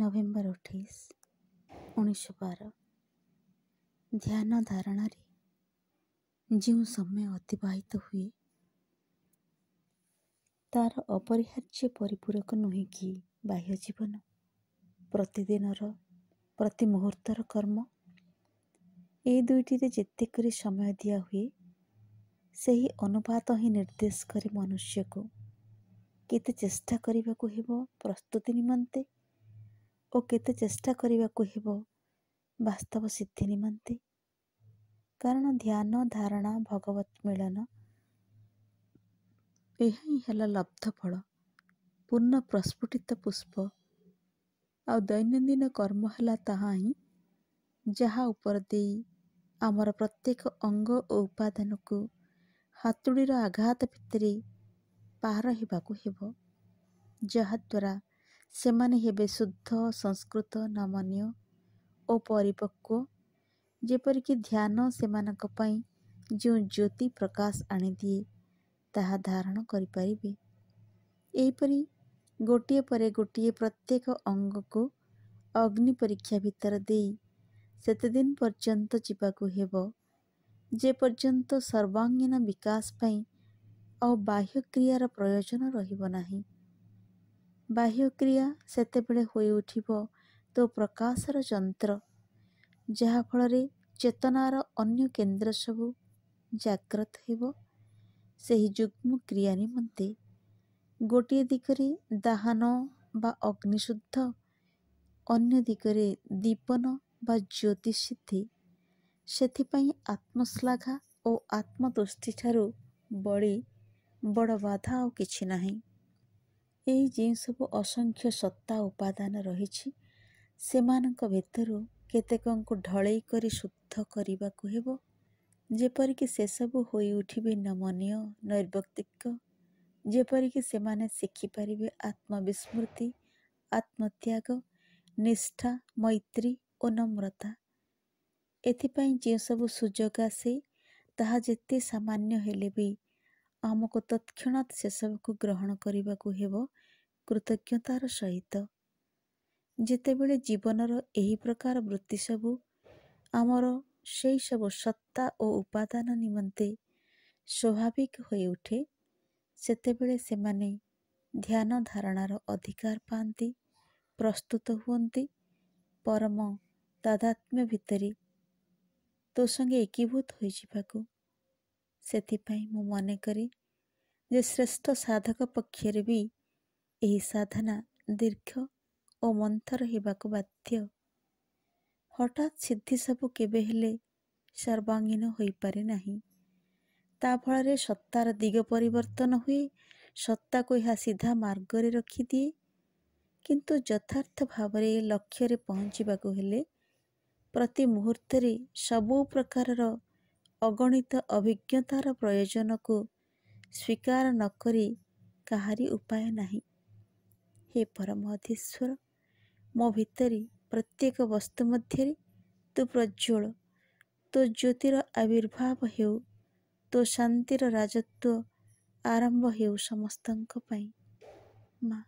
ଅଣତିରିଶ ଉଣେଇଶହ ବାର ଧ୍ୟାନ ଧାରଣାରେ ଯେଉଁ ସମୟ ଅତିବାହିତ ହୁଏ ତାର ଅପରିହାର୍ଯ୍ୟ ପରିପୂରକ ନୁହେଁ କି ବାହ୍ୟ ଜୀବନ ପ୍ରତିଦିନର ପ୍ରତି ମୁହୂର୍ତ୍ତର କର୍ମ ଏଇ ଦୁଇଟିରେ ଯେତେ କରି ସମୟ ଦିଆ ହୁଏ ସେହି ଅନୁପାତ ହିଁ ନିର୍ଦ୍ଦେଶ କରେ ମନୁଷ୍ୟକୁ କେତେ ଚେଷ୍ଟା କରିବାକୁ ହେବ ପ୍ରସ୍ତୁତି ନିମନ୍ତେ ଓ କେତେ ଚେଷ୍ଟା କରିବାକୁ ହେବ ବାସ୍ତବ ସିଦ୍ଧି ନିମନ୍ତେ। କାରଣ ଧ୍ୟାନ ଧାରଣା ଭଗବତ ମିଳନ ଏହା ହିଁ ହେଲା ଲବ୍ଧ ଫଳ ପୂର୍ଣ୍ଣ ପ୍ରସ୍ଫୁଟିତ ପୁଷ୍ପ। ଆଉ ଦୈନନ୍ଦିନ କର୍ମ ହେଲା ତାହା ହିଁ ଯାହା ଉପର ଦେଇ ଆମର ପ୍ରତ୍ୟେକ ଅଙ୍ଗ ଓ ଉପାଦାନକୁ ହାତୁଡ଼ିର ଆଘାତ ଭିତରେ ପାର ହେବାକୁ ହେବ ଯାହାଦ୍ୱାରା ସେମାନେ ହେବେ ଶୁଦ୍ଧ ସଂସ୍କୃତ ନମନୀୟ ଓ ପରିପକ୍ୱ। ଯେପରିକି ଧ୍ୟାନ ସେମାନଙ୍କ ପାଇଁ ଯେଉଁ ଜ୍ୟୋତି ପ୍ରକାଶ ଆଣିଦିଏ ତାହା ଧାରଣ କରିପାରିବେ। ଏହିପରି ଗୋଟିଏ ପରେ ଗୋଟିଏ ପ୍ରତ୍ୟେକ ଅଙ୍ଗକୁ ଅଗ୍ନି ପରୀକ୍ଷା ଭିତର ଦେଇ ସେତେଦିନ ପର୍ଯ୍ୟନ୍ତ ଯିବାକୁ ହେବ। ଯେ ପର୍ଯ୍ୟନ୍ତ ସର୍ବାଙ୍ଗୀନ ବିକାଶ ପାଇଁ ଆଉ ବାହ୍ୟ କ୍ରିୟାର ପ୍ରୟୋଜନ ରହିବ ନାହିଁ। ବାହ୍ୟ କ୍ରିୟା ସେତେବେଳେ ହୋଇଉଠିବ ତ ପ୍ରକାଶର ଯନ୍ତ୍ର। ଯାହାଫଳରେ ଚେତନାର ଅନ୍ୟ କେନ୍ଦ୍ର ସବୁ ଜାଗ୍ରତ ହେବ ସେହି ଯୁଗ୍ମ କ୍ରିୟା ନିମନ୍ତେ। ଗୋଟିଏ ଦିଗରେ ଦାହନ ବା ଅଗ୍ନିଶୁଦ୍ଧ ଅନ୍ୟ ଦିଗରେ ଦୀପନ ବା ଜ୍ୟୋତି ସିଦ୍ଧି ସେଥିପାଇଁ ଆତ୍ମଶ୍ଳାଘା ଓ ଆତ୍ମତୁଷ୍ଟିଠାରୁ ବଳି ବଡ଼ ବାଧା ଆଉ କିଛି ନାହିଁ। ଏହି ଯେଉଁସବୁ ଅସଂଖ୍ୟ ସତ୍ତା ଉପାଦାନ ରହିଛି ସେମାନଙ୍କ ଭିତରୁ କେତେକଙ୍କୁ ଢଳେଇ କରି ଶୁଦ୍ଧ କରିବାକୁ ହେବ? ଯେପରିକି ସେସବୁ ହୋଇଉଠିବେ ନମନୀୟ ନୈର୍ବକ୍ତିକ ଯେପରିକି ସେମାନେ ଶିଖିପାରିବେ ଆତ୍ମବିସ୍ମୃତି ଆତ୍ମତ୍ୟାଗ ନିଷ୍ଠା ମୈତ୍ରୀ ଓ ନମ୍ରତା। ଏଥିପାଇଁ ଯେଉଁସବୁ ସୁଯୋଗ ଆସେ ତାହା ଯେତେ ସାମାନ୍ୟ ହେଲେ ବି ଆମକୁ ତତ୍କ୍ଷଣାତ୍ ସେସବୁକୁ ଗ୍ରହଣ କରିବାକୁ ହେବ କୃତଜ୍ଞତାର ସହିତ। ଯେତେବେଳେ ଜୀବନର ଏହି ପ୍ରକାର ବୃତ୍ତି ସବୁ ଆମର ସେହି ସବୁ ସତ୍ତା ଓ ଉପାଦାନ ନିମନ୍ତେ ସ୍ୱାଭାବିକ ହୋଇଉଠେ ସେତେବେଳେ ସେମାନେ ଧ୍ୟାନ ଧାରଣାର ଅଧିକାର ପାଆନ୍ତି ପ୍ରସ୍ତୁତ ହୁଅନ୍ତି ପରମ ତାଦାତ୍ମ୍ୟ ଭିତରେ ତୋ ସଙ୍ଗେ ଏକୀଭୂତ ହୋଇଯିବାକୁ ସେଥିପାଇଁ ମୁଁ ମନେ କରେ ଯେ ଶ୍ରେଷ୍ଠ ସାଧକ ପକ୍ଷରେ ବି ଏହି ସାଧନା ଦୀର୍ଘ ଓ ମନ୍ଥର ହେବାକୁ ବାଧ୍ୟ। ହଠାତ୍ ସିଦ୍ଧି ସବୁ କେବେ ହେଲେ ସର୍ବାଙ୍ଗୀନ ହୋଇପାରେ ନାହିଁ। ତା ଫଳରେ ସତ୍ତାର ଦିଗ ପରିବର୍ତ୍ତନ ହୁଏ ସତ୍ତାକୁ ଏହା ସିଧା ମାର୍ଗରେ ରଖିଦିଏ। କିନ୍ତୁ ଯଥାର୍ଥ ଭାବରେ ଏ ଲକ୍ଷ୍ୟରେ ପହଞ୍ଚିବାକୁ ହେଲେ ପ୍ରତି ମୁହୂର୍ତ୍ତରେ ସବୁ ପ୍ରକାରର ଅଗଣିତ ଅଭିଜ୍ଞତାର ପ୍ରୟୋଜନକୁ ସ୍ୱୀକାର ନ କରି କାହାରି ଉପାୟ ନାହିଁ। ହେ ପରମଧୀଶ୍ୱର ମୋ ଭିତରେ ପ୍ରତ୍ୟେକ ବସ୍ତୁ ମଧ୍ୟରେ ତୁ ପ୍ରଜ୍ୱଳ ତୋ ଜ୍ୟୋତିର ଆବିର୍ଭାବ ହେଉ ତୋ ଶାନ୍ତିର ରାଜତ୍ୱ ଆରମ୍ଭ ହେଉ ସମସ୍ତଙ୍କ ପାଇଁ। ମା